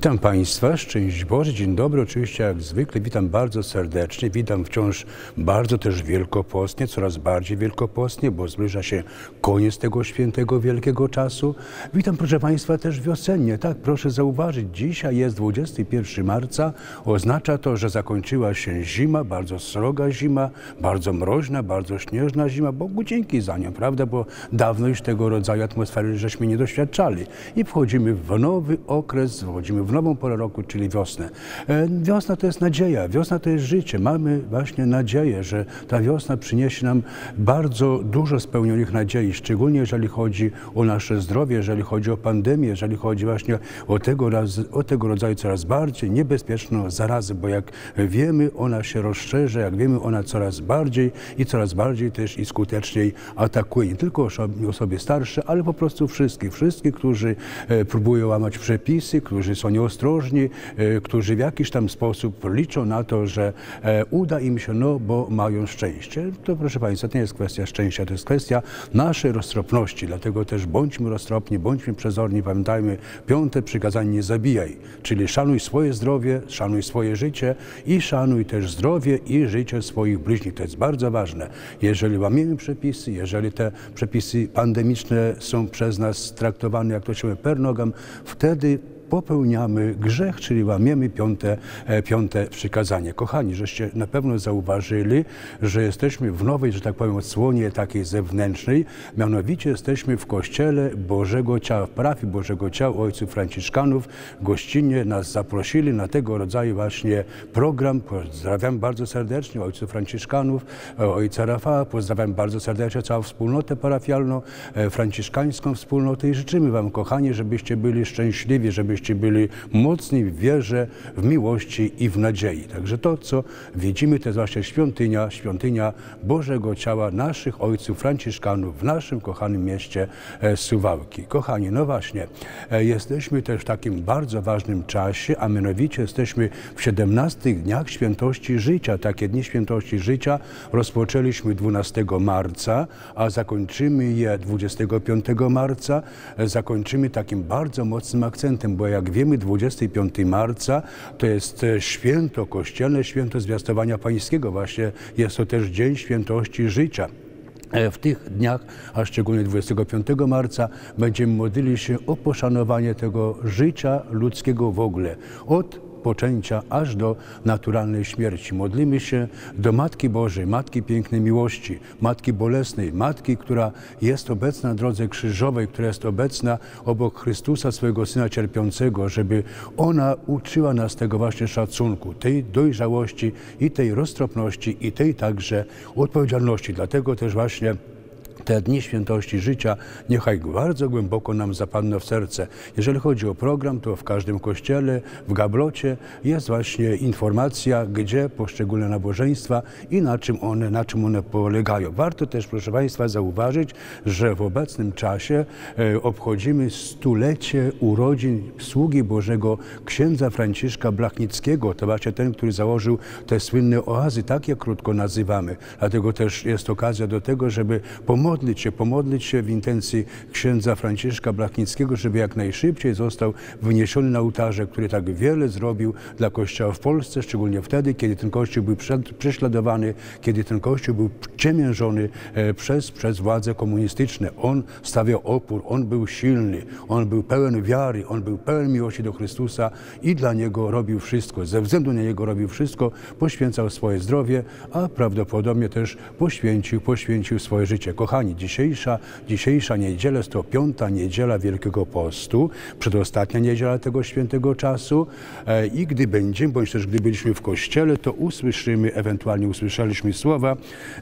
Witam Państwa, szczęść Boże, dzień dobry, oczywiście jak zwykle, witam bardzo serdecznie, witam wciąż bardzo też wielkopostnie, coraz bardziej wielkopostnie, bo zbliża się koniec tego świętego wielkiego czasu. Witam proszę Państwa też wiosennie, tak proszę zauważyć, dzisiaj jest 21 marca, oznacza to, że zakończyła się zima, bardzo sroga zima, bardzo mroźna, bardzo śnieżna zima, Bogu dzięki za nią, prawda, bo dawno już tego rodzaju atmosfery żeśmy nie doświadczali i wchodzimy w nowy okres, wchodzimy w nową porę roku, czyli wiosnę. E, wiosna to jest nadzieja, wiosna to jest życie. Mamy właśnie nadzieję, że ta wiosna przyniesie nam bardzo dużo spełnionych nadziei, szczególnie jeżeli chodzi o nasze zdrowie, jeżeli chodzi o pandemię, jeżeli chodzi właśnie o tego, raz, o tego rodzaju coraz bardziej niebezpieczną zarazę, bo jak wiemy, ona się rozszerza, jak wiemy, ona coraz bardziej i coraz bardziej też i skuteczniej atakuje nie tylko osoby starsze, ale po prostu wszystkich, wszystkich, którzy e, próbują łamać przepisy, którzy są nieostrożni, e, którzy w jakiś tam sposób liczą na to, że e, uda im się, no bo mają szczęście. To proszę Państwa, to nie jest kwestia szczęścia, to jest kwestia naszej roztropności. Dlatego też bądźmy roztropni, bądźmy przezorni, pamiętajmy, piąte przykazanie nie zabijaj, czyli szanuj swoje zdrowie, szanuj swoje życie i szanuj też zdrowie i życie swoich bliźnich. To jest bardzo ważne. Jeżeli łamiemy przepisy, jeżeli te przepisy pandemiczne są przez nas traktowane, jak to się per nogam, wtedy popełniamy grzech, czyli łamiemy piąte, e, piąte przykazanie. Kochani, żeście na pewno zauważyli, że jesteśmy w nowej, że tak powiem, odsłonie takiej zewnętrznej, mianowicie jesteśmy w Kościele Bożego Ciała, w parafii Bożego Ciała Ojców Franciszkanów. Gościnnie nas zaprosili na tego rodzaju właśnie program. Pozdrawiam bardzo serdecznie Ojców Franciszkanów, e, Ojca Rafała, pozdrawiam bardzo serdecznie całą wspólnotę parafialną, e, franciszkańską wspólnotę i życzymy Wam, kochani, żebyście byli szczęśliwi, żebyście żebyście byli mocni w wierze, w miłości i w nadziei. Także to, co widzimy, to jest właśnie świątynia, świątynia Bożego Ciała naszych ojców franciszkanów w naszym kochanym mieście e, Suwałki. Kochani, no właśnie, e, jesteśmy też w takim bardzo ważnym czasie, a mianowicie jesteśmy w 17 dniach świętości życia. Takie dni świętości życia rozpoczęliśmy 12 marca, a zakończymy je 25 marca. E, zakończymy takim bardzo mocnym akcentem, bo jak wiemy 25 marca to jest e, święto kościelne, święto zwiastowania pańskiego. Właśnie jest to też Dzień Świętości Życia. E, w tych dniach, a szczególnie 25 marca, będziemy modlili się o poszanowanie tego życia ludzkiego w ogóle. Od poczęcia aż do naturalnej śmierci. Modlimy się do Matki Bożej, Matki Pięknej Miłości, Matki Bolesnej, Matki, która jest obecna na drodze krzyżowej, która jest obecna obok Chrystusa, swojego Syna cierpiącego, żeby ona uczyła nas tego właśnie szacunku, tej dojrzałości i tej roztropności i tej także odpowiedzialności. Dlatego też właśnie te dni świętości życia niechaj bardzo głęboko nam zapadną w serce. Jeżeli chodzi o program, to w każdym kościele, w gablocie jest właśnie informacja, gdzie poszczególne nabożeństwa i na czym one, na czym one polegają. Warto też, proszę Państwa, zauważyć, że w obecnym czasie e, obchodzimy stulecie urodzin sługi Bożego księdza Franciszka Blachnickiego. To właśnie ten, który założył te słynne oazy, tak jak krótko nazywamy. Dlatego też jest okazja do tego, żeby pomóc pomodlić się, pomodlić się w intencji księdza Franciszka Blachnickiego, żeby jak najszybciej został wyniesiony na ołtarze, który tak wiele zrobił dla Kościoła w Polsce, szczególnie wtedy, kiedy ten Kościół był prześladowany, kiedy ten Kościół był ciemiężony e, przez, przez władze komunistyczne. On stawiał opór, on był silny, on był pełen wiary, on był pełen miłości do Chrystusa i dla Niego robił wszystko, ze względu na Niego robił wszystko, poświęcał swoje zdrowie, a prawdopodobnie też poświęcił, poświęcił swoje życie. Kochani, Dzisiejsza, dzisiejsza niedziela jest to piąta niedziela Wielkiego Postu, przedostatnia niedziela tego świętego czasu e, i gdy będziemy, bądź też gdy byliśmy w kościele, to usłyszymy, ewentualnie usłyszeliśmy słowa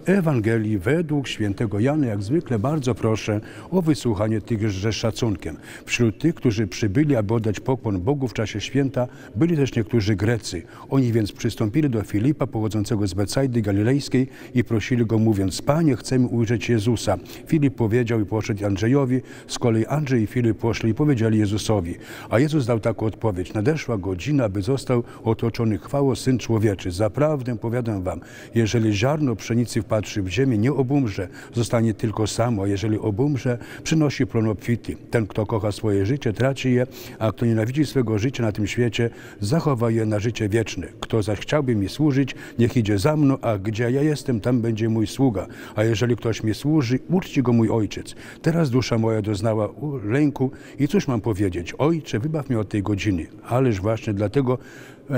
Ewangelii według świętego Jana. Jak zwykle bardzo proszę o wysłuchanie tych z szacunkiem. Wśród tych, którzy przybyli, aby oddać pokłon Bogu w czasie święta, byli też niektórzy Grecy. Oni więc przystąpili do Filipa pochodzącego z Becajdy Galilejskiej i prosili go mówiąc, Panie, chcemy ujrzeć Jezusa. Chrystusa. Filip powiedział i poszedł Andrzejowi, z kolei Andrzej i Filip poszli i powiedzieli Jezusowi. A Jezus dał taką odpowiedź. Nadeszła godzina, by został otoczony chwałą Syn Człowieczy. Zaprawdę powiadam wam, jeżeli ziarno pszenicy wpatrzy w ziemię, nie obumrze, zostanie tylko samo. Jeżeli obumrze, przynosi plon obfity. Ten, kto kocha swoje życie, traci je, a kto nienawidzi swego życia na tym świecie, zachowa je na życie wieczne. Kto zaś chciałby mi służyć, niech idzie za mną, a gdzie ja jestem, tam będzie mój sługa. A jeżeli ktoś mi służy, uczci go mój ojciec. Teraz dusza moja doznała lęku i cóż mam powiedzieć? Ojcze, wybaw mnie od tej godziny. Ależ właśnie dlatego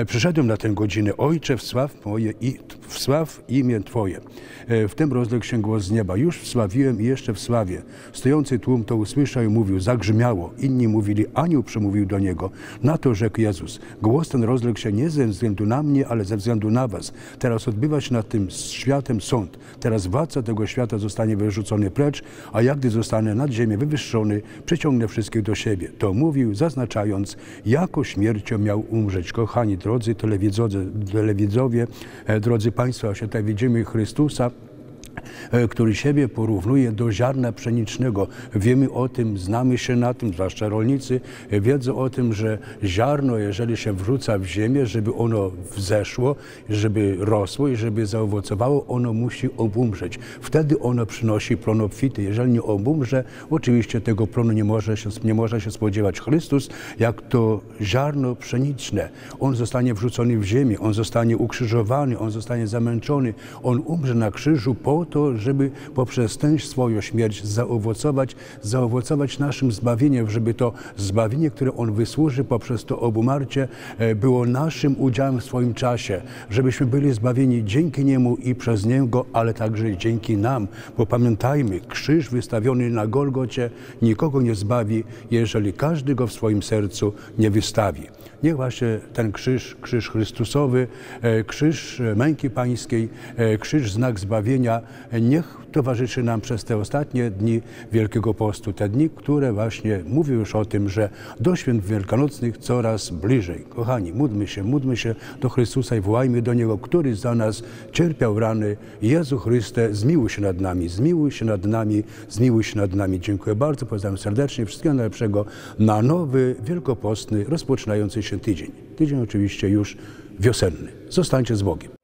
przyszedłem na tę godzinę. Ojcze, wsław moje i wsław imię Twoje. E, W tym rozległ się głos z nieba. Już wsławiłem i jeszcze wsławię. Stojący tłum to usłyszał i mówił, zagrzmiało. Inni mówili, anioł przemówił do niego. Na to rzekł Jezus. Głos ten rozległ się nie ze względu na mnie, ale ze względu na was. Teraz odbywa się nad tym światem sąd. Teraz władca tego świata zostanie wyrzucony precz, a jak gdy zostanę nad ziemię wywyższony, przyciągnę wszystkich do siebie. To mówił, zaznaczając, jako śmiercią miał umrzeć. Kochani drodzy telewidzowie, e, drodzy Państwo, a się tutaj widzimy Chrystusa, który siebie porównuje do ziarna pszenicznego. Wiemy o tym, znamy się na tym, zwłaszcza rolnicy e, wiedzą o tym, że ziarno, jeżeli się wrzuca w ziemię, żeby ono wzeszło, żeby rosło i żeby zaowocowało, ono musi obumrzeć. Wtedy ono przynosi plon obfity. Jeżeli nie obumrze, oczywiście tego plonu nie może się, nie może się spodziewać Chrystus, jak to ziarno pszeniczne. On zostanie wrzucony w ziemię, on zostanie ukrzyżowany, on zostanie zamęczony, on umrze na krzyżu po to, żeby poprzez tę swoją śmierć zaowocować, zaowocować naszym zbawieniem, żeby to zbawienie, które On wysłuży poprzez to obumarcie, e, było naszym udziałem w swoim czasie, żebyśmy byli zbawieni dzięki Niemu i przez Niego, ale także dzięki nam, bo pamiętajmy, krzyż wystawiony na Golgocie nikogo nie zbawi, jeżeli każdy go w swoim sercu nie wystawi. Niech właśnie ten krzyż, krzyż Chrystusowy, e, krzyż e, męki pańskiej, krzyż znak zbawienia, niech towarzyszy nam przez te ostatnie dni Wielkiego Postu. Te dni, które właśnie mówią już o tym, że do świąt wielkanocnych coraz bliżej. Kochani, módlmy się, módlmy się do Chrystusa i wołajmy do Niego, który za nas cierpiał rany. Jezu Chryste, zmiłuj się nad nami, zmiłuj się nad nami, zmiłuj się nad nami. Dziękuję bardzo, pozdrawiam serdecznie, wszystkiego najlepszego na nowy, wielkopostny, rozpoczynający się tydzień. Tydzień oczywiście już wiosenny. Zostańcie z Bogiem.